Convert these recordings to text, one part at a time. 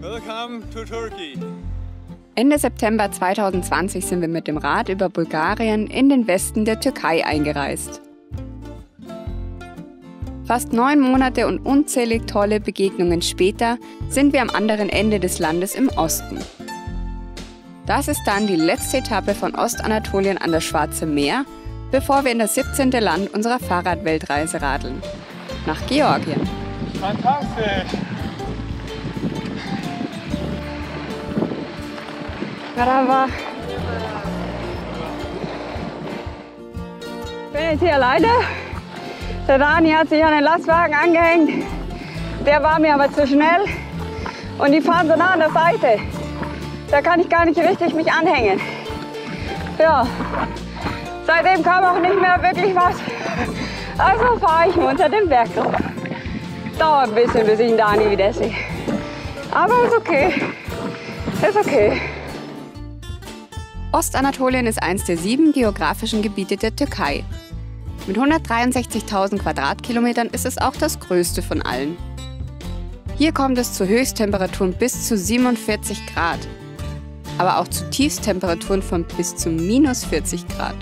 Welcome to Turkey. Ende September 2020 sind wir mit dem Rad über Bulgarien in den Westen der Türkei eingereist. Fast neun Monate und unzählig tolle Begegnungen später sind wir am anderen Ende des Landes im Osten. Das ist dann die letzte Etappe von Ostanatolien an das Schwarze Meer, bevor wir in das 17. Land unserer Fahrradweltreise radeln. Nach Georgien. Fantastisch. Merhaba. Ich bin jetzt hier alleine. Der Dani hat sich an den Lastwagen angehängt. Der war mir aber zu schnell. Und die fahren so nah an der Seite. Da kann ich gar nicht richtig mich anhängen. Ja, seitdem kam auch nicht mehr wirklich was. Also fahre ich unter dem Berg drauf. Dauert ein bisschen, bis ich den Dani wieder sehe. Aber ist okay. Ist okay. Ostanatolien ist eines der sieben geografischen Gebiete der Türkei. Mit 163.000 Quadratkilometern ist es auch das größte von allen. Hier kommt es zu Höchsttemperaturen bis zu 47 Grad, aber auch zu Tiefstemperaturen von bis zu minus 40 Grad.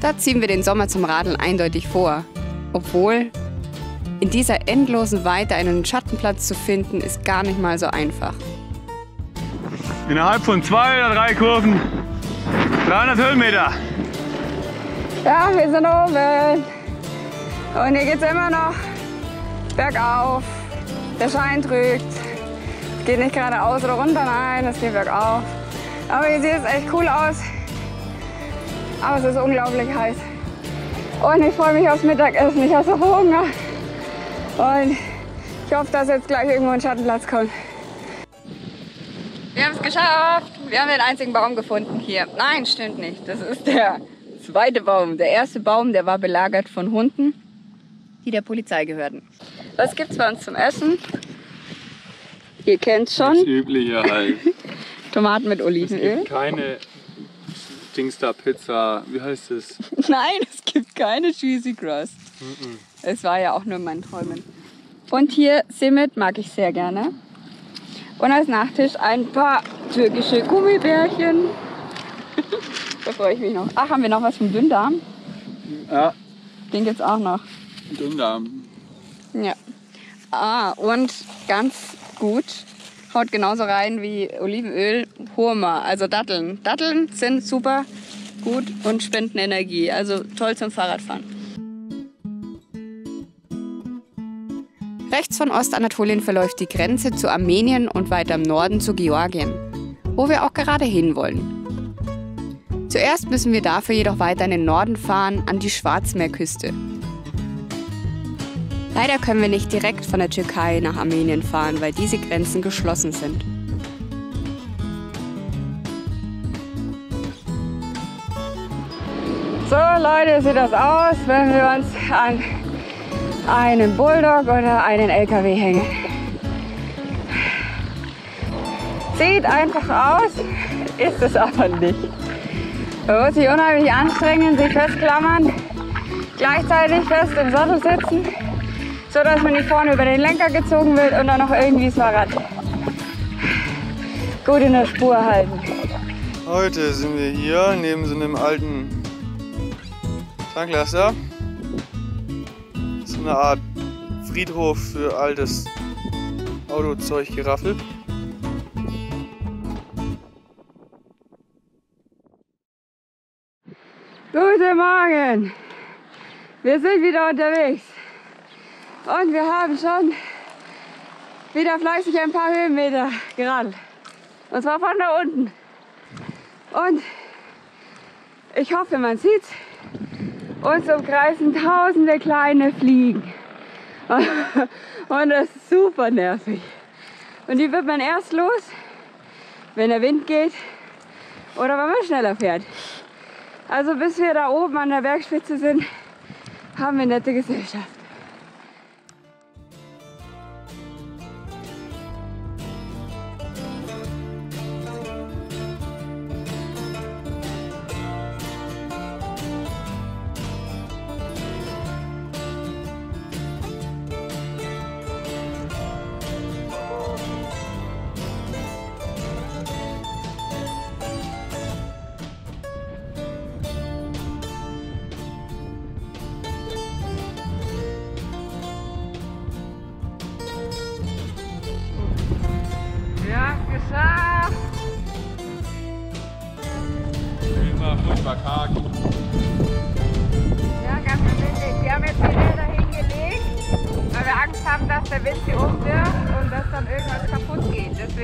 Da ziehen wir den Sommer zum Radeln eindeutig vor, obwohl in dieser endlosen Weite einen Schattenplatz zu finden, ist gar nicht mal so einfach. Innerhalb von zwei oder drei Kurven 300 Höhenmeter. Ja, wir sind oben. Und hier geht es immer noch bergauf. Der Schein trügt. Geht nicht geradeaus oder runter, nein, es geht bergauf. Aber hier sieht es echt cool aus. Aber es ist unglaublich heiß. Und ich freue mich aufs Mittagessen. Ich habe so Hunger. Und ich hoffe, dass jetzt gleich irgendwo ein Schattenplatz kommt. Wir haben es geschafft. Wir haben den einzigen Baum gefunden hier. Nein, stimmt nicht. Das ist der zweite Baum. Der erste Baum, der war belagert von Hunden, die der Polizei gehörten. Was gibt's bei uns zum Essen? Ihr kennt's schon. Das übliche halt. Tomaten mit Es Olivenöl. gibt keine Dingster Pizza. Wie heißt es? Nein, es gibt keine Cheesy Crust. Es war ja auch nur mein Träumen. Und hier Simmet mag ich sehr gerne. Und als Nachtisch ein paar türkische Gummibärchen. da freue ich mich noch. Ach, haben wir noch was vom Dünndarm? Ja, Den gibt's auch noch. Dünndarm. Ja. Ah, und ganz gut, haut genauso rein wie Olivenöl, Hurma, also Datteln. Datteln sind super gut und spenden Energie, also toll zum Fahrradfahren. Rechts von Ostanatolien verläuft die Grenze zu Armenien und weiter im Norden zu Georgien, wo wir auch gerade hinwollen. Zuerst müssen wir dafür jedoch weiter in den Norden fahren, an die Schwarzmeerküste. Leider können wir nicht direkt von der Türkei nach Armenien fahren, weil diese Grenzen geschlossen sind. So Leute, sieht das aus, wenn wir uns an einen Bulldog oder einen LKW hängen. Sieht einfach aus, ist es aber nicht. Man muss sich unheimlich anstrengen, sich festklammern, gleichzeitig fest im Sattel sitzen, so dass man nicht vorne über den Lenker gezogen wird und dann noch irgendwie das Fahrrad gut in der Spur halten. Heute sind wir hier neben so einem alten Tanklaster. Eine Art Friedhof für altes Autozeug geraffelt. Guten Morgen! Wir sind wieder unterwegs. Und wir haben schon wieder fleißig ein paar Höhenmeter geradelt. Und zwar von da unten. Und ich hoffe, man sieht's. Uns umkreisen tausende kleine Fliegen. Und das ist super nervig. Und die wird man erst los, wenn der Wind geht oder wenn man schneller fährt. Also bis wir da oben an der Bergspitze sind, haben wir nette Gesellschaft.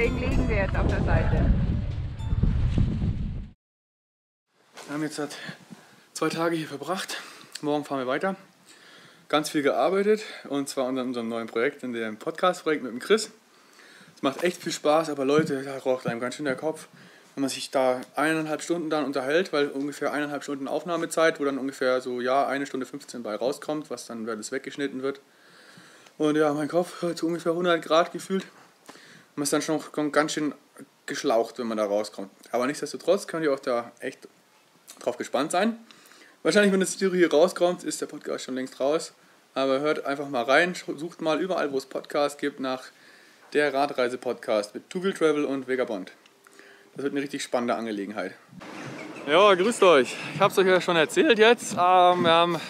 Deswegen liegen wir jetzt auf der Seite. Wir haben jetzt seit zwei Tage hier verbracht. Morgen fahren wir weiter. Ganz viel gearbeitet und zwar an unserem neuen Projekt, in dem Podcast-Projekt mit dem Chris. Es macht echt viel Spaß, aber Leute, da raucht einem ganz schön der Kopf, wenn man sich da eineinhalb Stunden dann unterhält, weil ungefähr eineinhalb Stunden Aufnahmezeit, wo dann ungefähr so, ja, eine Stunde 15 bei rauskommt, was dann, wenn es weggeschnitten wird. Und ja, mein Kopf hat so ungefähr 100 Grad gefühlt. Man ist dann schon ganz schön geschlaucht, wenn man da rauskommt. Aber nichtsdestotrotz könnt ihr auch da echt drauf gespannt sein. Wahrscheinlich, wenn das Video hier rauskommt, ist der Podcast schon längst raus. Aber hört einfach mal rein, sucht mal überall, wo es Podcasts gibt, nach der Radreise-Podcast mit Two Wheel Travel und Vagabond. Das wird eine richtig spannende Angelegenheit. Ja, grüßt euch. Ich habe es euch ja schon erzählt jetzt. Ähm, wir haben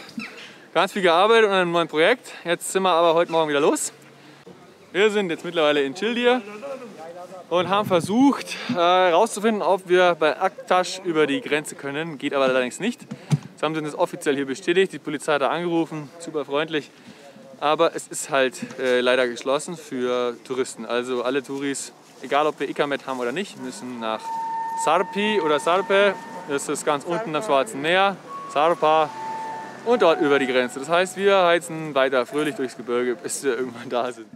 ganz viel gearbeitet an einem neuen Projekt. Jetzt sind wir aber heute Morgen wieder los. Wir sind jetzt mittlerweile in Childir und haben versucht herauszufinden, äh, ob wir bei Aktasch über die Grenze können. Geht aber allerdings nicht. Das haben sie uns offiziell hier bestätigt. Die Polizei hat da angerufen, super freundlich. Aber es ist halt äh, leider geschlossen für Touristen. Also alle Touris, egal ob wir Ikamet haben oder nicht, müssen nach Sarpi oder Sarpe. Das ist ganz unten am Schwarzen Meer. Sarpa und dort über die Grenze. Das heißt, wir heizen weiter fröhlich durchs Gebirge, bis wir irgendwann da sind.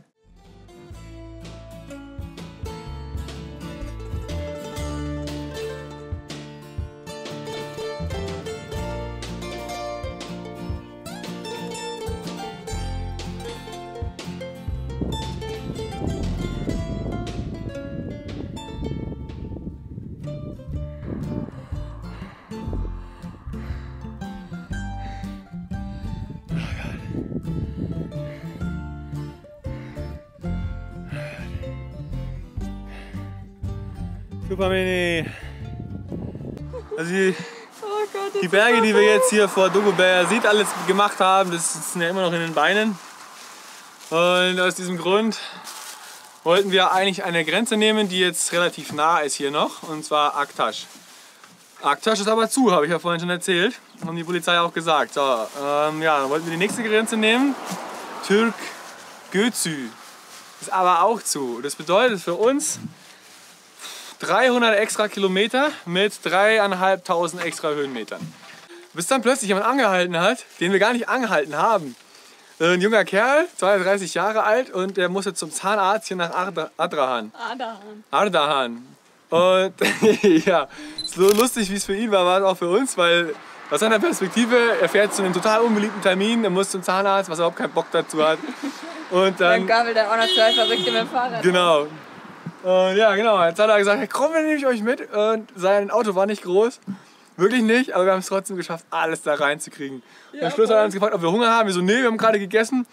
Super Mini. Also die, oh Gott, die Berge, die wir jetzt hier vor Dogobert sieht, alles gemacht haben, das sitzen ja immer noch in den Beinen. Und aus diesem Grund wollten wir eigentlich eine Grenze nehmen, die jetzt relativ nah ist hier noch, und zwar Aktasch. Aktasch ist aber zu, habe ich ja vorhin schon erzählt. Haben die Polizei auch gesagt. So, ähm, ja, dann wollten wir die nächste Grenze nehmen. Türk Gözü. Ist aber auch zu. Das bedeutet für uns, 300 extra Kilometer mit dreieinhalbtausend extra Höhenmetern. Bis dann plötzlich jemand angehalten hat, den wir gar nicht angehalten haben. Ein junger Kerl, 32 Jahre alt und der musste zum Zahnarzt hier nach Ardahan. Ardahan. Ardahan. Und ja, so lustig wie es für ihn war, war es auch für uns, weil aus seiner Perspektive, er fährt zu einem total unbeliebten Termin, er muss zum Zahnarzt, was er überhaupt keinen Bock dazu hat. Und dann, dann gabelt er auch noch zwei Verrückte mit dem Fahrrad. Genau. Und ja, genau. Jetzt hat er gesagt, hey, komm, wir nehmen ich euch mit. Und sein Auto war nicht groß. Wirklich nicht, aber wir haben es trotzdem geschafft, alles da reinzukriegen. Ja, und am Schluss hat er uns gefragt, ob wir Hunger haben. Wir so, nee, wir haben gerade gegessen.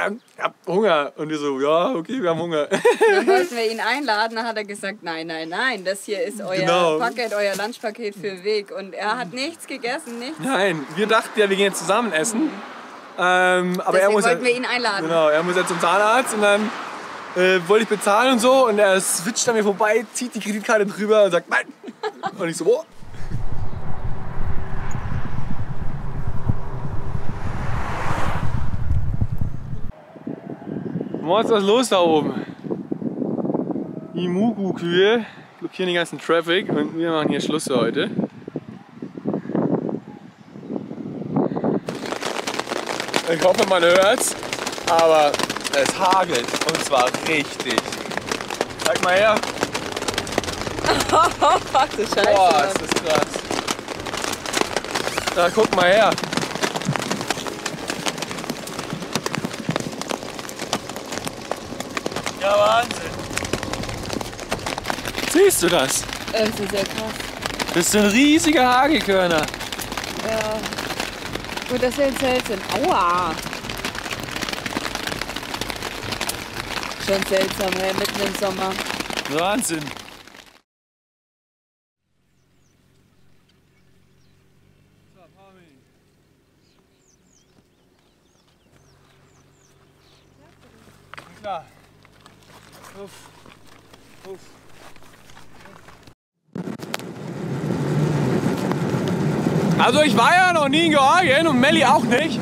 Ähm, ich hab Hunger. Und wir so, ja, okay, wir haben Hunger. Dann wollten wir ihn einladen, dann hat er gesagt, nein, nein, nein, das hier ist euer genau. Paket, euer Lunchpaket für Weg. Und er hat nichts gegessen, nichts. Nein, wir dachten ja, wir gehen jetzt zusammen essen. Mhm. Ähm, aber Deswegen er muss wollten ja, wir ihn einladen. Genau, er muss ja zum Zahnarzt und dann äh, wollte ich bezahlen und so und er switcht an mir vorbei, zieht die Kreditkarte drüber und sagt nein. Und ich so, oh. Was ist was los da oben? Die Mugu-Kühe blockieren den ganzen Traffic und wir machen hier Schluss für heute. Ich hoffe, man hört's, aber es hagelt und zwar richtig. Zeig mal her. Ach du Scheiße. Boah, ist das krass. Da guck mal her. Ja, Wahnsinn. Siehst du das? Das ist sehr krass. Das sind riesige Hagelkörner. Ja. Gut, dass wir in Zelt sind. Aua. Schon seltsam, ja, mitten im Sommer. Wahnsinn. Klar. Uff. Uff. Also ich war ja noch nie in Georgien und Melli auch nicht.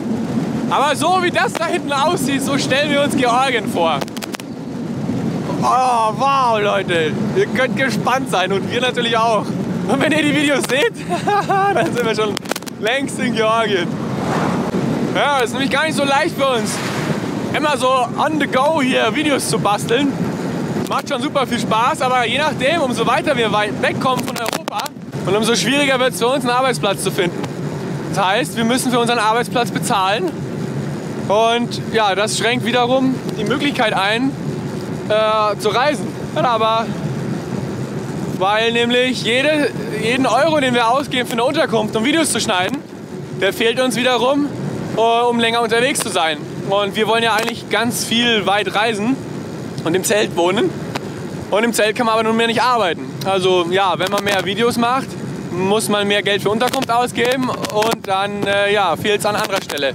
Aber so wie das da hinten aussieht, so stellen wir uns Georgien vor. Oh, wow, Leute. Ihr könnt gespannt sein und wir natürlich auch. Und wenn ihr die Videos seht, dann sind wir schon längst in Georgien. Ja, ist nämlich gar nicht so leicht für uns, immer so on the go hier Videos zu basteln. Macht schon super viel Spaß, aber je nachdem, umso weiter wir wegkommen von Europa und umso schwieriger wird es für uns, einen Arbeitsplatz zu finden. Das heißt, wir müssen für unseren Arbeitsplatz bezahlen. Und ja, das schränkt wiederum die Möglichkeit ein, äh, zu reisen. Aber weil nämlich jede, jeden Euro, den wir ausgeben für eine Unterkunft, um Videos zu schneiden, der fehlt uns wiederum, äh, um länger unterwegs zu sein. Und wir wollen ja eigentlich ganz viel weit reisen und im Zelt wohnen. Und im Zelt kann man aber nun mehr nicht arbeiten. Also ja, wenn man mehr Videos macht, muss man mehr Geld für Unterkunft ausgeben und dann äh, ja, fehlt es an anderer Stelle.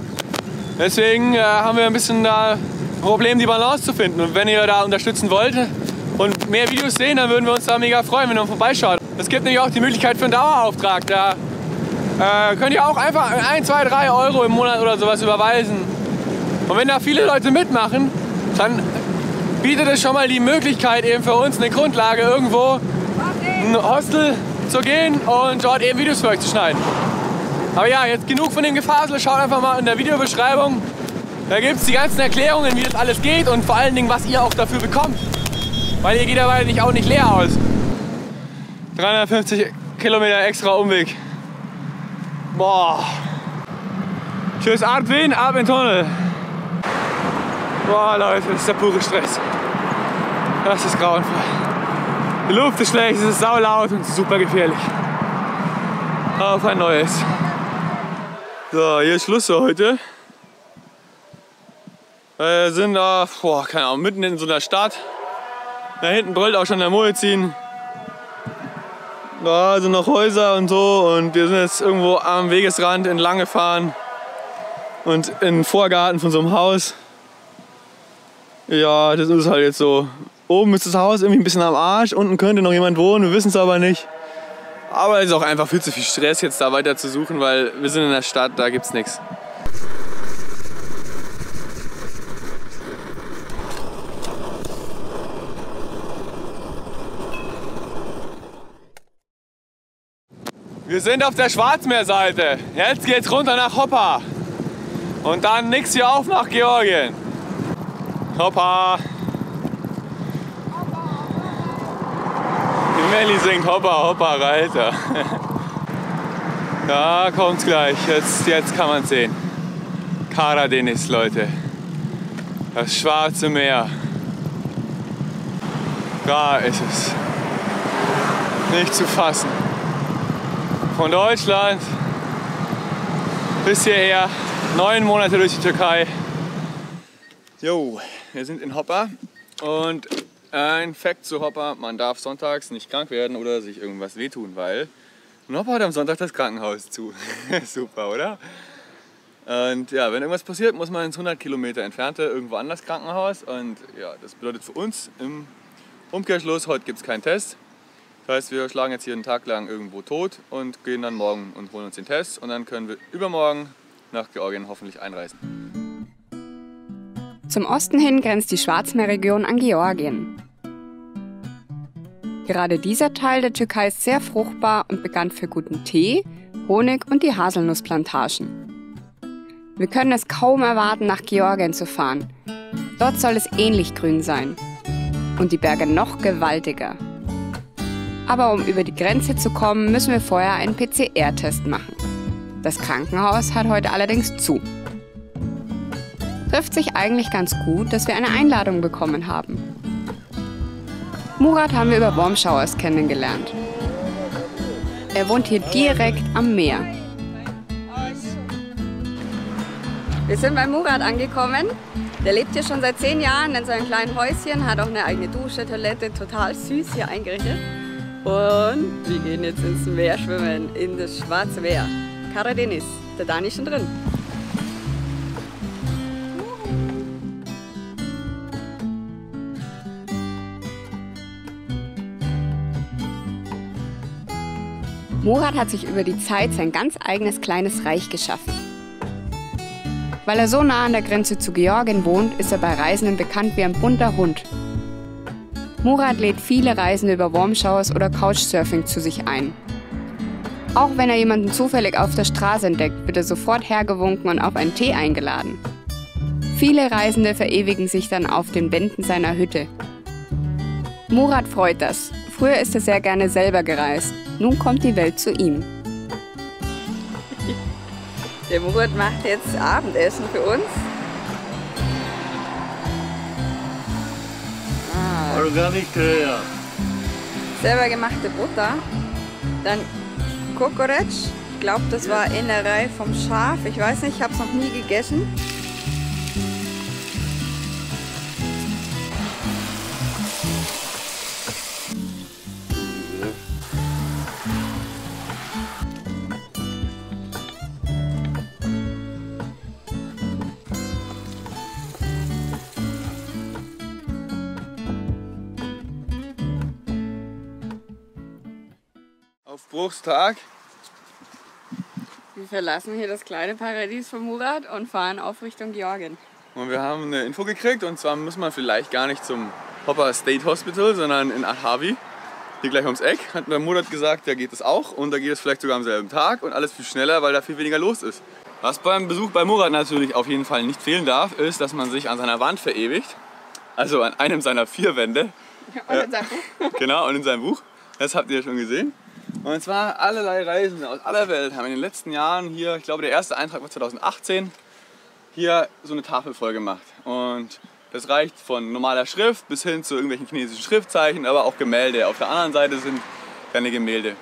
Deswegen äh, haben wir ein bisschen da Problem, die Balance zu finden. Und wenn ihr da unterstützen wollt und mehr Videos sehen, dann würden wir uns da mega freuen, wenn ihr vorbeischaut. Es gibt nämlich auch die Möglichkeit für einen Dauerauftrag. Da äh, könnt ihr auch einfach 1, 2, 3 Euro im Monat oder sowas überweisen. Und wenn da viele Leute mitmachen, dann bietet es schon mal die Möglichkeit eben für uns eine Grundlage, irgendwo ein Hostel zu gehen und dort eben Videos für euch zu schneiden. Aber ja, jetzt genug von dem Gefasel. Schaut einfach mal in der Videobeschreibung. Da gibt es die ganzen Erklärungen, wie das alles geht und vor allen Dingen, was ihr auch dafür bekommt. Weil ihr geht dabei nicht auch nicht leer aus. 350 Kilometer extra Umweg. Boah. Tschüss Artwin, ab in Tunnel. Boah Leute, das ist der pure Stress. Das ist grauenvoll. Die Luft ist schlecht, es ist saulaut und super gefährlich. Auf ein neues. So, hier ist Schluss für heute. Wir sind da, boah, keine Ahnung, mitten in so einer Stadt. Da hinten brüllt auch schon der Muezzin. Da sind noch Häuser und so und wir sind jetzt irgendwo am Wegesrand entlang gefahren und in den Vorgarten von so einem Haus. Ja, das ist halt jetzt so. Oben ist das Haus irgendwie ein bisschen am Arsch, unten könnte noch jemand wohnen, wir wissen es aber nicht. Aber es ist auch einfach viel zu viel Stress, jetzt da weiter zu suchen, weil wir sind in der Stadt, da gibt's nichts. Wir sind auf der Schwarzmeerseite. Jetzt geht's runter nach Hoppa. Und dann nix hier auf nach Georgien. Hoppa. Die Melli singt Hoppa, Hoppa, Reiter. Da kommt's gleich. Jetzt, jetzt kann man sehen. Karadenis, Leute. Das Schwarze Meer. Da ist es. Nicht zu fassen von Deutschland bis hierher. Neun Monate durch die Türkei. Jo, wir sind in Hoppa und ein Fakt zu Hoppa, man darf sonntags nicht krank werden oder sich irgendwas wehtun, weil Hoppa hat am Sonntag das Krankenhaus zu. Super, oder? Und ja, wenn irgendwas passiert, muss man ins 100 Kilometer entfernte irgendwo anders Krankenhaus. Und ja, das bedeutet für uns im Umkehrschluss, heute gibt es keinen Test. Das heißt, wir schlagen jetzt hier einen Tag lang irgendwo tot und gehen dann morgen und holen uns den Test und dann können wir übermorgen nach Georgien hoffentlich einreisen. Zum Osten hin grenzt die Schwarzmeerregion an Georgien. Gerade dieser Teil der Türkei ist sehr fruchtbar und bekannt für guten Tee, Honig und die Haselnussplantagen. Wir können es kaum erwarten, nach Georgien zu fahren. Dort soll es ähnlich grün sein. Und die Berge noch gewaltiger. Aber um über die Grenze zu kommen, müssen wir vorher einen PCR-Test machen. Das Krankenhaus hat heute allerdings zu. Trifft sich eigentlich ganz gut, dass wir eine Einladung bekommen haben. Murat haben wir über Warm Showers kennengelernt. Er wohnt hier direkt am Meer. Wir sind bei Murat angekommen. Der lebt hier schon seit zehn Jahren in seinem kleinen Häuschen, hat auch eine eigene Dusche, Toilette, total süß hier eingerichtet. Und wir gehen jetzt ins Meer schwimmen, in das Schwarze Meer. Karadenis, der Dani ist schon drin. Murat hat sich über die Zeit sein ganz eigenes kleines Reich geschaffen. Weil er so nah an der Grenze zu Georgien wohnt, ist er bei Reisenden bekannt wie ein bunter Hund. Murat lädt viele Reisende über Warmshowers oder Couchsurfing zu sich ein. Auch wenn er jemanden zufällig auf der Straße entdeckt, wird er sofort hergewunken und auf einen Tee eingeladen. Viele Reisende verewigen sich dann auf den Wänden seiner Hütte. Murat freut das. Früher ist er sehr gerne selber gereist. Nun kommt die Welt zu ihm. Der Murat macht jetzt Abendessen für uns. Selber gemachte Butter. Dann Kokoretsch. Ich glaube, das war Innerei vom Schaf. Ich weiß nicht, ich habe es noch nie gegessen. Aufbruchstag. Wir verlassen hier das kleine Paradies von Murat und fahren auf Richtung Georgien. Und wir haben eine Info gekriegt und zwar muss man vielleicht gar nicht zum Hopper State Hospital, sondern in Ahavi, hier gleich ums Eck, hat der Murat gesagt, da geht es auch und da geht es vielleicht sogar am selben Tag und alles viel schneller, weil da viel weniger los ist. Was beim Besuch bei Murat natürlich auf jeden Fall nicht fehlen darf, ist, dass man sich an seiner Wand verewigt, also an einem seiner vier Wände. Und in seinem Buch. Genau, und in seinem Buch. Das habt ihr ja schon gesehen. Und zwar allerlei Reisende aus aller Welt haben in den letzten Jahren hier, ich glaube der erste Eintrag war 2018, hier so eine Tafel voll gemacht. Und das reicht von normaler Schrift bis hin zu irgendwelchen chinesischen Schriftzeichen, aber auch Gemälde. Auf der anderen Seite sind keine Gemälde.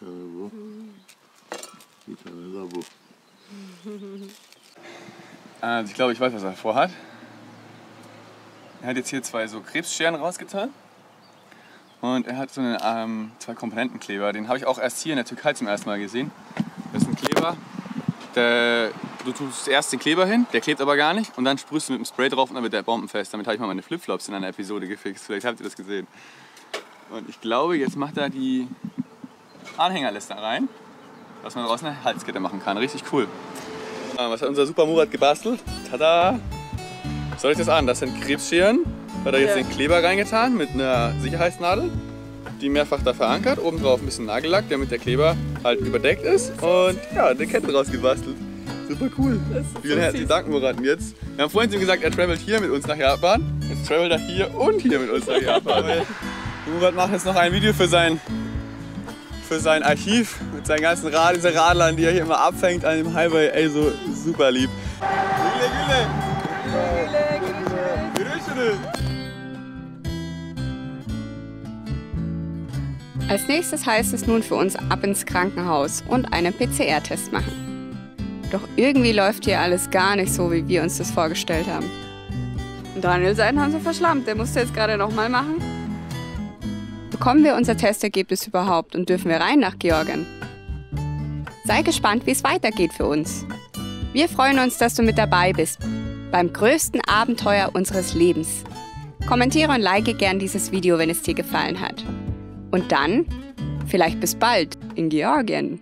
Also ich glaube, ich weiß, was er vorhat. Er hat jetzt hier zwei so Krebsscheren rausgetan. Und er hat so einen ähm, zwei Komponentenkleber. Den habe ich auch erst hier in der Türkei zum ersten Mal gesehen. Das ist ein Kleber. Der, du tust erst den Kleber hin, der klebt aber gar nicht. Und dann sprühst du mit dem Spray drauf und dann wird der bombenfest. Damit habe ich mal meine Flipflops in einer Episode gefixt. Vielleicht habt ihr das gesehen. Und ich glaube, jetzt macht er die Anhängerliste rein, dass man daraus eine Halskette machen kann. Richtig cool. Ah, Was hat unser Super Murat gebastelt? Tada! Soll ich das an? Das sind Krebsscheren. Hat er jetzt den Kleber reingetan mit einer Sicherheitsnadel, die mehrfach da verankert. Oben drauf ein bisschen Nagellack, damit der Kleber halt überdeckt ist. Und ja, eine Kette draus gebastelt. Super cool. Vielen herzlichen Dank, Murat. Und jetzt, wir haben vorhin zu ihm gesagt, er travelt hier mit uns nach Japan. Jetzt travelt er hier und hier mit uns nach Japan. Murat macht jetzt noch ein Video für sein, für sein Archiv mit seinen ganzen Rad, diese Radlern, die er hier immer abfängt an dem Highway. Ey, so super lieb. Güle, güle. Grüße. Als nächstes heißt es nun für uns ab ins Krankenhaus und einen PCR-Test machen. Doch irgendwie läuft hier alles gar nicht so, wie wir uns das vorgestellt haben. Daniel Seiten haben sie verschlammt. Der musste jetzt gerade nochmal machen. Bekommen wir unser Testergebnis überhaupt und dürfen wir rein nach Georgien? Sei gespannt, wie es weitergeht für uns. Wir freuen uns, dass du mit dabei bist beim größten Abenteuer unseres Lebens. Kommentiere und like gern dieses Video, wenn es dir gefallen hat. Und dann, vielleicht bis bald in Georgien.